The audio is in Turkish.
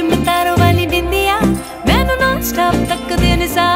ਵਿੱਚ ਮਤਾਰੋ ਵਾਲੀ ਬਿੰਦੀਆਂ ਮੈਨੂੰ ਨਾਨ ਸਟਾਪ ਤੱਕਦੇ ਨਿਜ਼ਾ